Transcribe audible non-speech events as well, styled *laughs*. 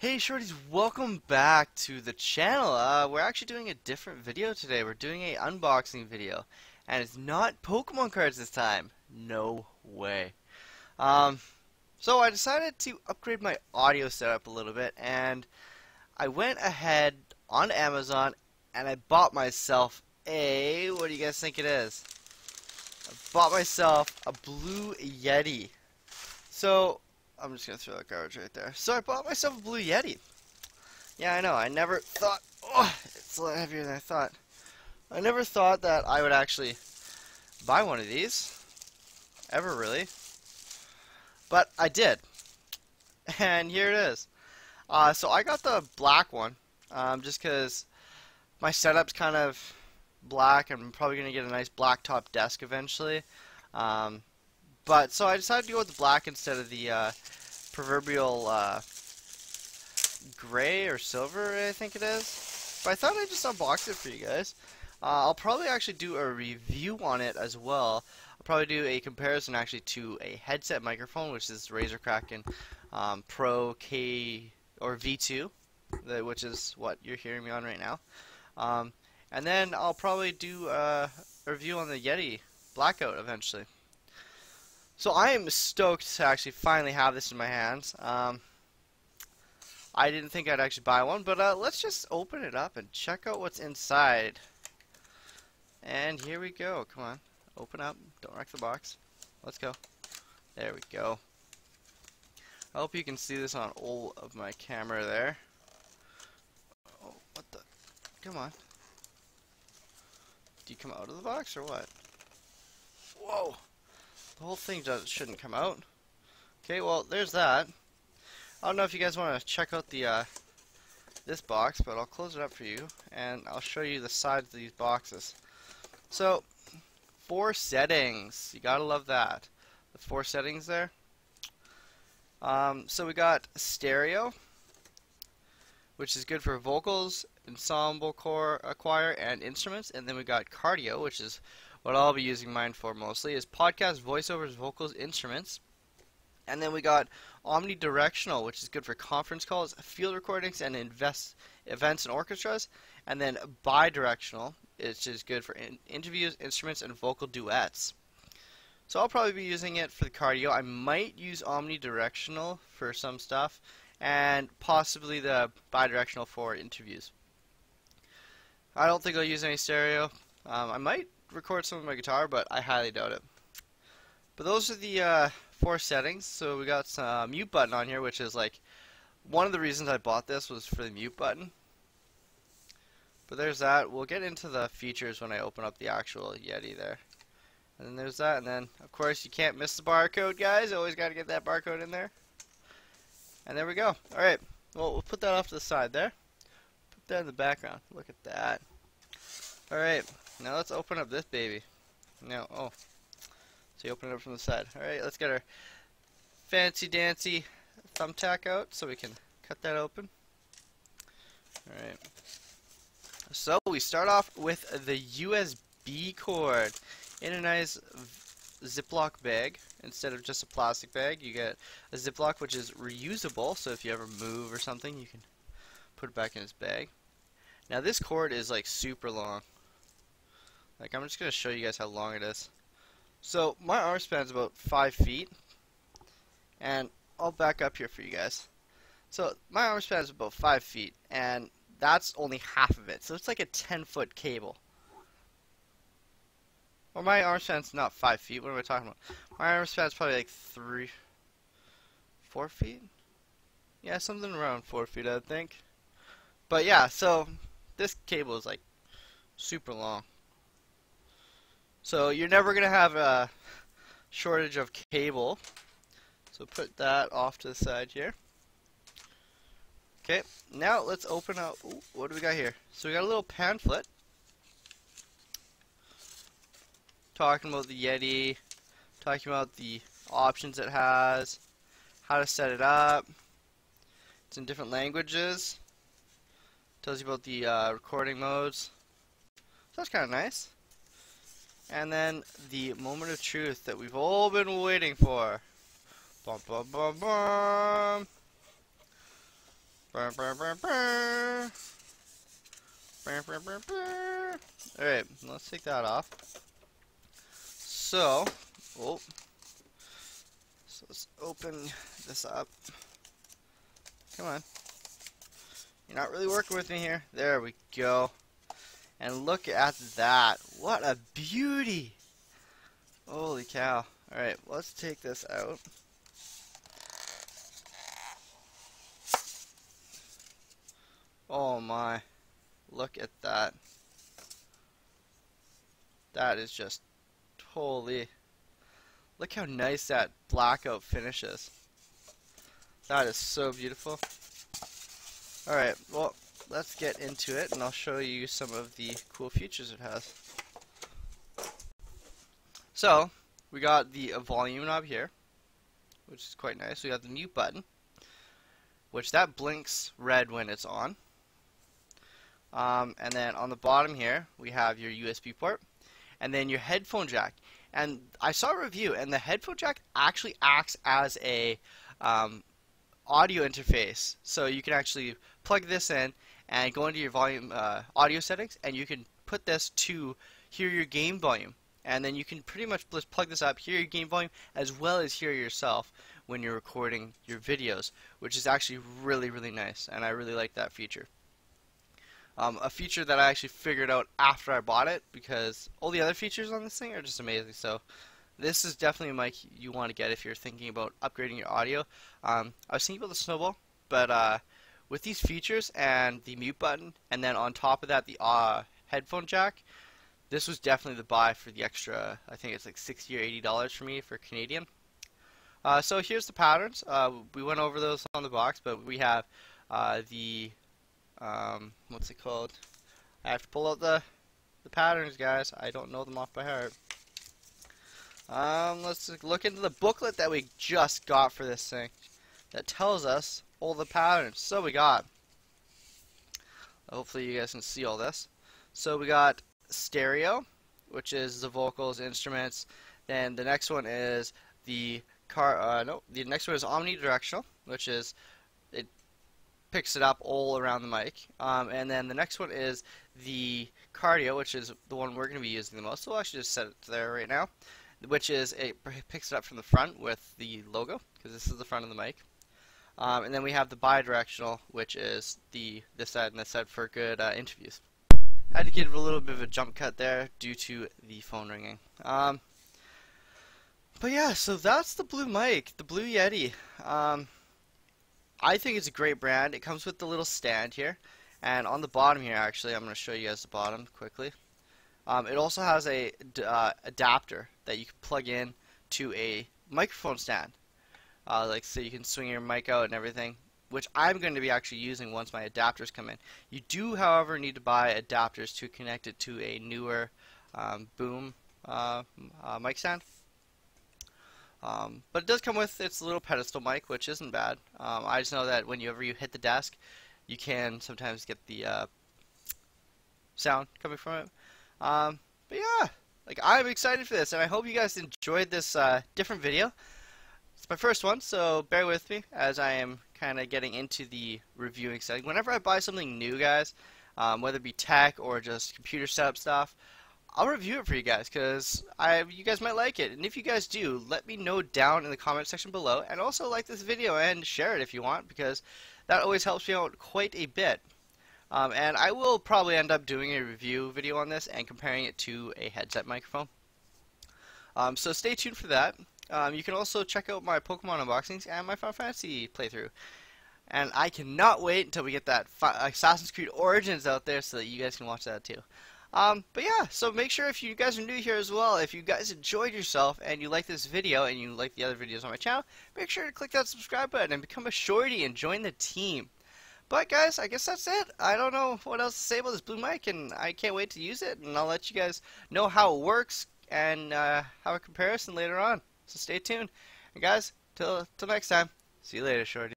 Hey shorties, welcome back to the channel. Uh, we're actually doing a different video today. We're doing a unboxing video. And it's not Pokemon cards this time. No way. Um, so I decided to upgrade my audio setup a little bit and I went ahead on Amazon and I bought myself a, what do you guys think it is? I bought myself a Blue Yeti. So I'm just gonna throw that garbage right there. So I bought myself a Blue Yeti. Yeah, I know. I never thought. Oh, it's a lot heavier than I thought. I never thought that I would actually buy one of these. Ever really. But I did. *laughs* And here it is. Uh, so I got the black one. Um, just because my setup's kind of black. I'm probably going to get a nice black top desk eventually. Um, but so I decided to go with the black instead of the uh, proverbial uh, gray or silver, I think it is. But I thought I'd just unbox it for you guys. Uh, I'll probably actually do a review on it as well. I'll probably do a comparison actually to a headset microphone, which is Razer Kraken um, Pro K or V2, which is what you're hearing me on right now. Um, and then I'll probably do a review on the Yeti Blackout eventually. So I am stoked to actually finally have this in my hands. Um, I didn't think I'd actually buy one, but uh, let's just open it up and check out what's inside. And here we go. Come on. Open up. Don't wreck the box. Let's go. There we go. I hope you can see this on all of my camera there. Oh, what the? Come on. Do you come out of the box or what? Whoa. The whole thing does, shouldn't come out. Okay, well, there's that. I don't know if you guys want to check out the uh, this box, but I'll close it up for you, and I'll show you the sides of these boxes. So, four settings. You gotta love that. The four settings there. Um, so we got stereo, which is good for vocals, ensemble core, choir, and instruments. And then we got cardio, which is what I'll be using mine for mostly is podcast, voiceovers, vocals, instruments. And then we got omnidirectional, which is good for conference calls, field recordings, and invest, events and orchestras. And then bidirectional, which is good for in interviews, instruments, and vocal duets. So I'll probably be using it for the cardio. I might use omnidirectional for some stuff, and possibly the bidirectional for interviews. I don't think I'll use any stereo. Um, I might record some of my guitar, but I highly doubt it. But those are the uh, four settings. So we got some mute button on here, which is like one of the reasons I bought this was for the mute button. But there's that. We'll get into the features when I open up the actual Yeti there. And then there's that. And then, of course, you can't miss the barcode, guys. Always got to get that barcode in there. And there we go. Alright. Well, we'll put that off to the side there. Put that in the background. Look at that. Alright. Now let's open up this baby. Now, oh. So you open it up from the side. Alright, let's get our fancy dancy thumbtack out so we can cut that open. Alright. So we start off with the USB cord in a nice Ziploc bag. Instead of just a plastic bag, you get a Ziploc which is reusable, so if you ever move or something, you can put it back in its bag. Now this cord is like super long. Like, I'm just going to show you guys how long it is. So, my arm span is about 5 feet. And I'll back up here for you guys. So, my arm span is about 5 feet. And that's only half of it. So, it's like a 10 foot cable. Well, my arm span's not 5 feet. What am I talking about? My arm span's probably like 3... 4 feet? Yeah, something around 4 feet, I think. But yeah, so this cable is like super long. So you're never going to have a shortage of cable. So put that off to the side here. Okay, now let's open up, ooh, what do we got here? So we got a little pamphlet. Talking about the Yeti, talking about the options it has, how to set it up. It's in different languages. Tells you about the uh, recording modes. So that's kind of nice. And then the moment of truth that we've all been waiting for. Bum, bum, bum, bum. Burr, burr, burr. Burr, burr, burr, burr. Alright, let's take that off. So, oh, so let's open this up. Come on. You're not really working with me here. There we go. And look at that. What a beauty. Holy cow. Alright, let's take this out. Oh my. Look at that. That is just holy. Look how nice that blackout finishes. That is so beautiful. Alright, well, let's get into it and I'll show you some of the cool features it has. So, we got the volume knob here, which is quite nice. We got the mute button, which that blinks red when it's on. Um, and then on the bottom here, we have your USB port, and then your headphone jack. And I saw a review, and the headphone jack actually acts as a um, audio interface. So you can actually plug this in and go into your volume uh, audio settings, and you can put this to hear your game volume. And then you can pretty much just plug this up, hear your game volume, as well as hear yourself when you're recording your videos, which is actually really, really nice. And I really like that feature. Um, a feature that I actually figured out after I bought it because all the other features on this thing are just amazing. So this is definitely a mic you want to get if you're thinking about upgrading your audio. Um, I was thinking about the Snowball, but uh, with these features and the mute button, and then on top of that the uh, headphone jack, this was definitely the buy for the extra. I think it's like 60 or 80 dollars for me for Canadian. Uh, so here's the patterns. Uh, we went over those on the box, but we have uh, the um, what's it called? I have to pull out the the patterns, guys. I don't know them off by heart. Um, let's look into the booklet that we just got for this thing that tells us all the patterns. So we got, hopefully you guys can see all this. So we got stereo, which is the vocals, instruments. Then the next one is the car. Uh, no, the next one is omnidirectional, which is it picks it up all around the mic. Um, and then the next one is the cardio, which is the one we're going to be using the most. So I'll actually just set it there right now, which is it picks it up from the front with the logo, because this is the front of the mic. Um, and then we have the bidirectional, which is the this side and this side for good uh, interviews. I had to give a little bit of a jump cut there due to the phone ringing. Um, but yeah, so that's the Blue mic, the Blue Yeti. Um, I think it's a great brand. It comes with the little stand here. And on the bottom here, actually, I'm going to show you guys the bottom quickly. Um, it also has a uh, adapter that you can plug in to a microphone stand. Uh, like so you can swing your mic out and everything, which I'm going to be actually using once my adapters come in. You do, however, need to buy adapters to connect it to a newer um, boom uh, uh mic stand. Um, but it does come with its little pedestal mic, which isn't bad. Um, I just know that whenever you hit the desk, you can sometimes get the uh, sound coming from it. Um, but yeah, like I'm excited for this, and I hope you guys enjoyed this uh, different video. My first one, so bear with me as I am kind of getting into the reviewing setting. Whenever I buy something new, guys, um, whether it be tech or just computer setup stuff, I'll review it for you guys because I you guys might like it. And if you guys do, let me know down in the comment section below. And also like this video and share it if you want because that always helps me out quite a bit. Um, and I will probably end up doing a review video on this and comparing it to a headset microphone. Um, so stay tuned for that. Um, you can also check out my Pokemon unboxings and my Final Fantasy playthrough. And I cannot wait until we get that Assassin's Creed Origins out there so that you guys can watch that too. Um, but yeah, so make sure if you guys are new here as well, if you guys enjoyed yourself and you like this video and you like the other videos on my channel, make sure to click that subscribe button and become a shorty and join the team. But guys, I guess that's it. I don't know what else to say about this blue mic, and I can't wait to use it, and I'll let you guys know how it works and uh, have a comparison later on. So stay tuned. And guys, till till next time, see you later, shorty.